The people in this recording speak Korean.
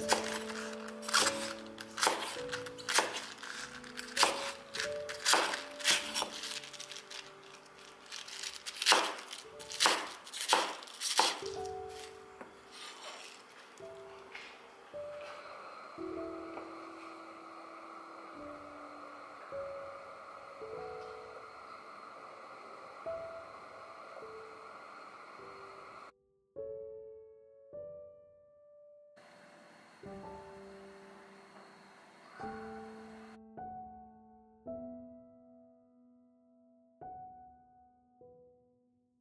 음.